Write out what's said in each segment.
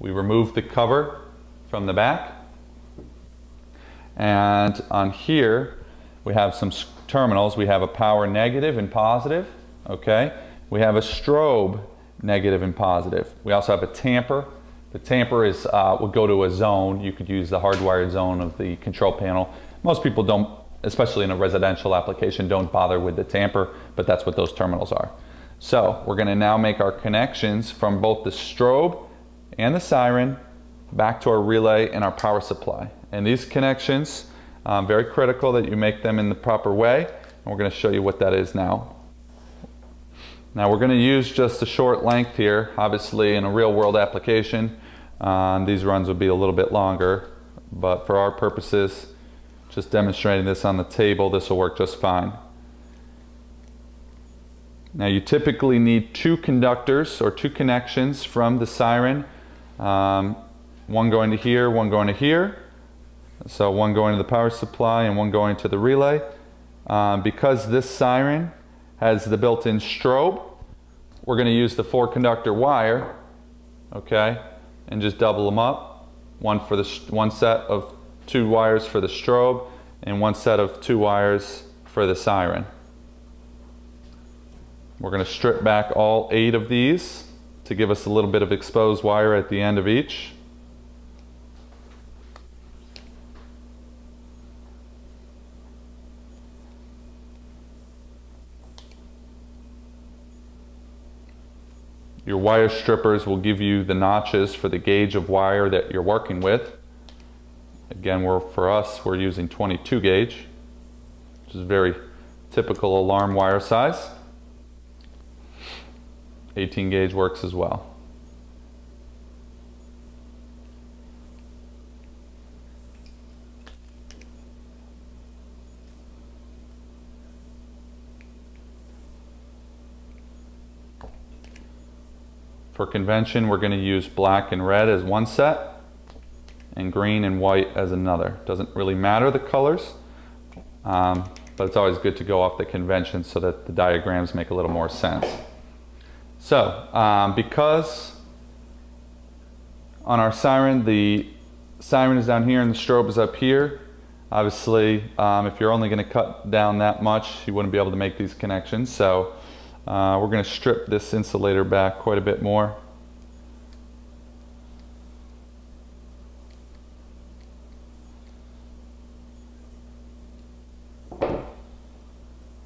We remove the cover from the back. And on here, we have some terminals. We have a power negative and positive, okay? We have a strobe negative and positive. We also have a tamper. The tamper is uh, would go to a zone. You could use the hardwired zone of the control panel. Most people don't, especially in a residential application, don't bother with the tamper, but that's what those terminals are. So we're gonna now make our connections from both the strobe and the siren back to our relay and our power supply. And these connections, um, very critical that you make them in the proper way. And we're gonna show you what that is now. Now we're going to use just a short length here. Obviously in a real world application um, these runs would be a little bit longer but for our purposes just demonstrating this on the table this will work just fine. Now you typically need two conductors or two connections from the siren. Um, one going to here, one going to here. So one going to the power supply and one going to the relay. Um, because this siren has the built-in strobe. We're going to use the four conductor wire, okay, and just double them up. One for the one set of two wires for the strobe and one set of two wires for the siren. We're going to strip back all eight of these to give us a little bit of exposed wire at the end of each. Your wire strippers will give you the notches for the gauge of wire that you're working with. Again, we're, for us, we're using 22 gauge, which is very typical alarm wire size. 18 gauge works as well. For convention, we're going to use black and red as one set and green and white as another. Doesn't really matter the colors, um, but it's always good to go off the convention so that the diagrams make a little more sense. So, um, because on our siren, the siren is down here and the strobe is up here, obviously, um, if you're only going to cut down that much, you wouldn't be able to make these connections. So uh, we're going to strip this insulator back quite a bit more.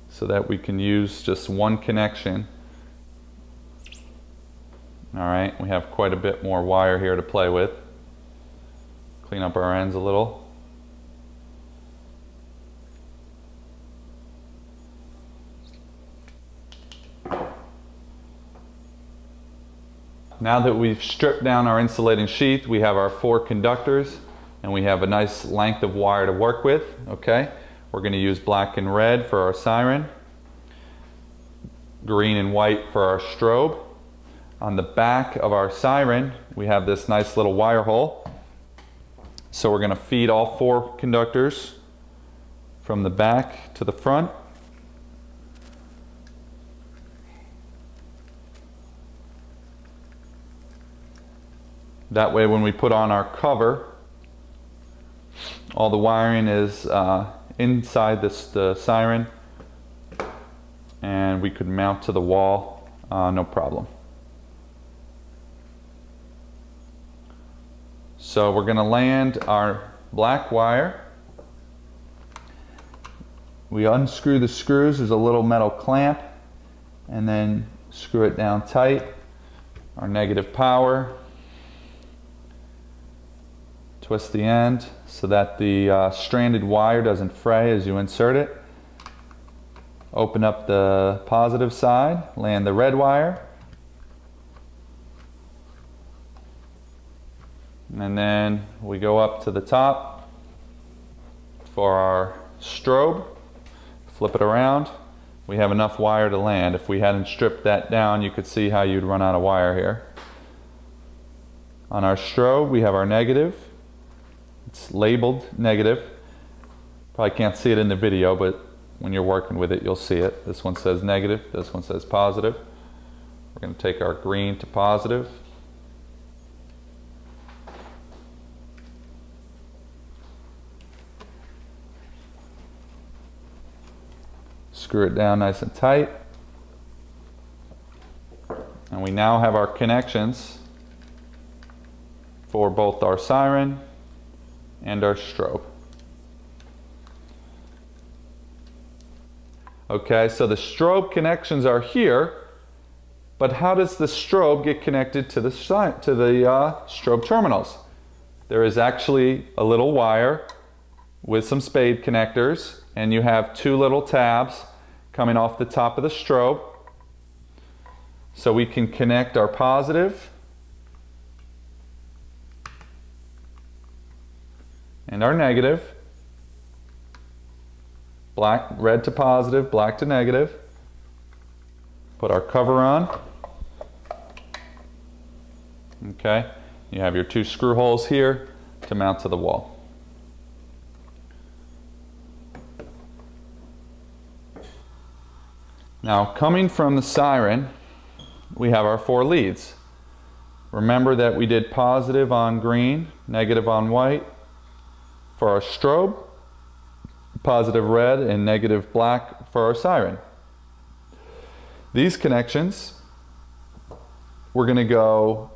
So that we can use just one connection. All right, we have quite a bit more wire here to play with. Clean up our ends a little. Now that we've stripped down our insulating sheath, we have our four conductors and we have a nice length of wire to work with, okay? We're gonna use black and red for our siren, green and white for our strobe. On the back of our siren, we have this nice little wire hole. So we're gonna feed all four conductors from the back to the front. That way when we put on our cover, all the wiring is uh, inside this the siren and we could mount to the wall uh, no problem. So we're going to land our black wire. We unscrew the screws, there's a little metal clamp and then screw it down tight. Our negative power Twist the end so that the uh, stranded wire doesn't fray as you insert it. Open up the positive side, land the red wire. And then we go up to the top for our strobe. Flip it around. We have enough wire to land. If we hadn't stripped that down, you could see how you'd run out of wire here. On our strobe, we have our negative. It's labeled negative. Probably can't see it in the video, but when you're working with it, you'll see it. This one says negative, this one says positive. We're going to take our green to positive. Screw it down nice and tight. And we now have our connections for both our siren and our strobe. Okay, so the strobe connections are here, but how does the strobe get connected to the, to the uh, strobe terminals? There is actually a little wire with some spade connectors, and you have two little tabs coming off the top of the strobe. So we can connect our positive and our negative. Black, red to positive, black to negative. Put our cover on. Okay, you have your two screw holes here to mount to the wall. Now coming from the siren, we have our four leads. Remember that we did positive on green, negative on white, for our strobe, positive red and negative black for our siren. These connections, we're going to go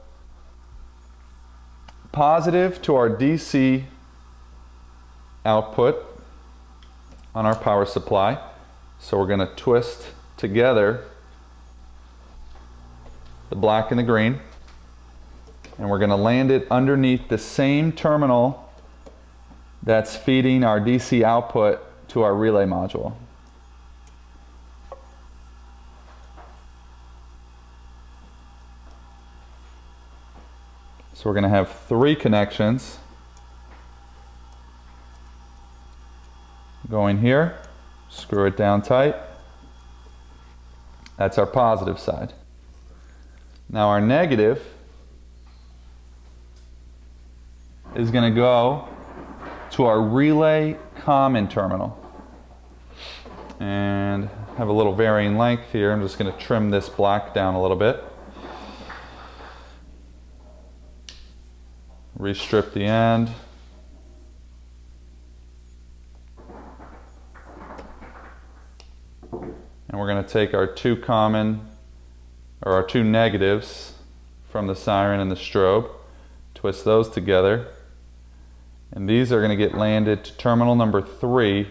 positive to our DC output on our power supply. So we're going to twist together the black and the green and we're going to land it underneath the same terminal that's feeding our DC output to our relay module. So we're going to have three connections going here, screw it down tight. That's our positive side. Now our negative is going to go to our relay common terminal. And have a little varying length here. I'm just going to trim this black down a little bit. Restrip the end. And we're going to take our two common, or our two negatives from the siren and the strobe, twist those together, and these are going to get landed to terminal number three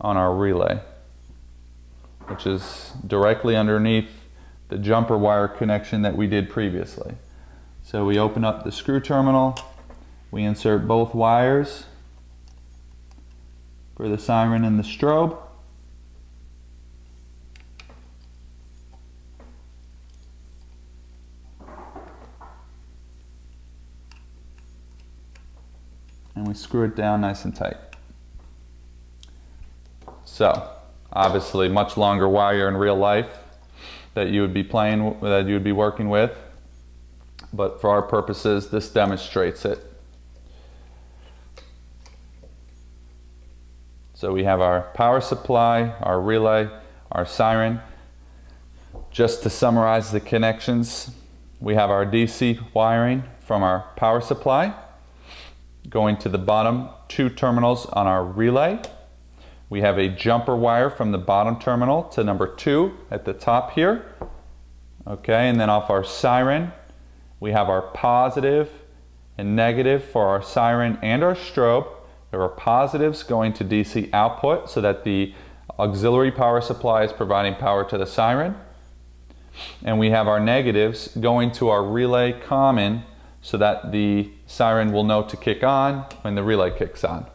on our relay, which is directly underneath the jumper wire connection that we did previously. So we open up the screw terminal, we insert both wires for the siren and the strobe. And we screw it down nice and tight. So, obviously much longer wire in real life that you would be playing, that you would be working with, but for our purposes, this demonstrates it. So we have our power supply, our relay, our siren. Just to summarize the connections, we have our DC wiring from our power supply, going to the bottom two terminals on our relay. We have a jumper wire from the bottom terminal to number two at the top here. Okay, and then off our siren, we have our positive and negative for our siren and our strobe. There are positives going to DC output so that the auxiliary power supply is providing power to the siren. And we have our negatives going to our relay common so that the siren will know to kick on when the relay kicks on.